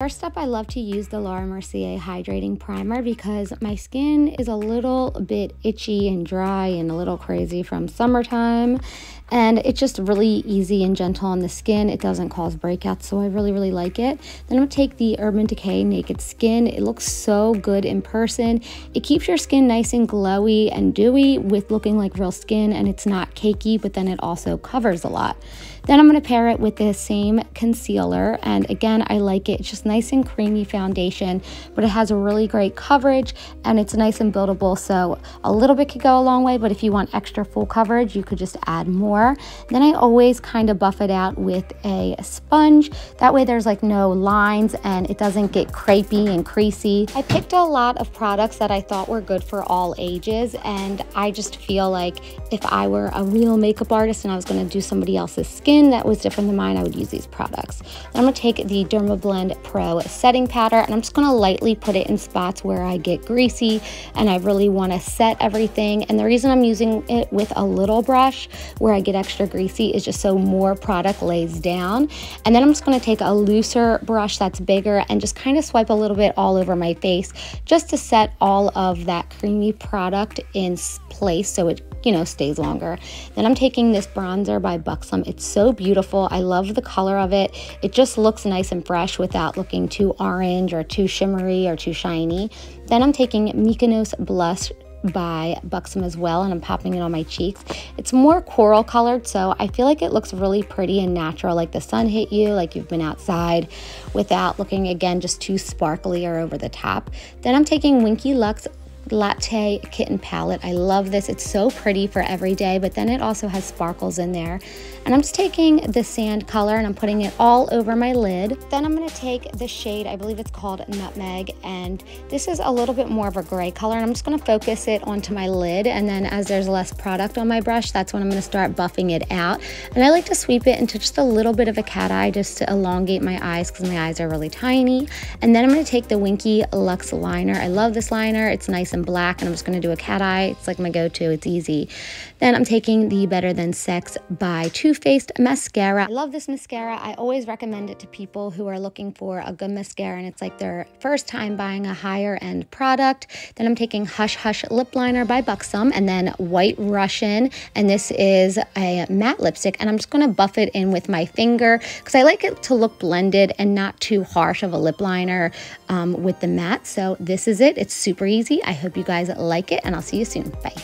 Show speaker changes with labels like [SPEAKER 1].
[SPEAKER 1] First up, I love to use the Laura Mercier Hydrating Primer because my skin is a little bit itchy and dry and a little crazy from summertime. And it's just really easy and gentle on the skin. It doesn't cause breakouts, so I really, really like it. Then I'm gonna take the Urban Decay Naked Skin. It looks so good in person. It keeps your skin nice and glowy and dewy with looking like real skin and it's not cakey, but then it also covers a lot. Then I'm gonna pair it with the same concealer. And again, I like it. It's just nice and creamy foundation, but it has a really great coverage and it's nice and buildable. So a little bit could go a long way, but if you want extra full coverage, you could just add more. Then I always kind of buff it out with a sponge. That way there's like no lines and it doesn't get crepey and creasy. I picked a lot of products that I thought were good for all ages. And I just feel like if I were a real makeup artist and I was gonna do somebody else's skin that was different than mine, I would use these products. I'm gonna take the Dermablend Pro setting powder and I'm just gonna lightly put it in spots where I get greasy and I really wanna set everything. And the reason I'm using it with a little brush where I get extra greasy is just so more product lays down. And then I'm just gonna take a looser brush that's bigger and just kind of swipe a little bit all over my face just to set all of that creamy product in place so it you know, stays longer. Then I'm taking this bronzer by Buxom. It's so beautiful. I love the color of it. It just looks nice and fresh without looking too orange or too shimmery or too shiny. Then I'm taking Mykonos Blush by Buxom as well and I'm popping it on my cheeks. It's more coral colored so I feel like it looks really pretty and natural like the sun hit you like you've been outside without looking again just too sparkly or over the top. Then I'm taking Winky Lux latte kitten palette. I love this. It's so pretty for every day, but then it also has sparkles in there. And I'm just taking the sand color and I'm putting it all over my lid. Then I'm gonna take the shade, I believe it's called Nutmeg, and this is a little bit more of a gray color, and I'm just gonna focus it onto my lid, and then as there's less product on my brush, that's when I'm gonna start buffing it out. And I like to sweep it into just a little bit of a cat eye just to elongate my eyes because my eyes are really tiny. And then I'm gonna take the Winky Lux liner. I love this liner. It's nice and black, and I'm just gonna do a cat eye. It's like my go-to, it's easy. Then I'm taking the Better Than Sex by Too Faced mascara. I love this mascara. I always recommend it to people who are looking for a good mascara and it's like their first time buying a higher end product. Then I'm taking Hush Hush Lip Liner by Buxom and then White Russian. And this is a matte lipstick and I'm just gonna buff it in with my finger because I like it to look blended and not too harsh of a lip liner um, with the matte. So this is it. It's super easy. I hope you guys like it and I'll see you soon. Bye.